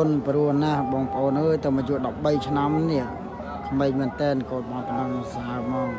អរគុណព្រោះណាស់បងប្អូនអើយតើមកជួ13ឆ្នាំនេះក្មេងមែនតើកូនមកប៉ុណ្ណឹងសាហ្មង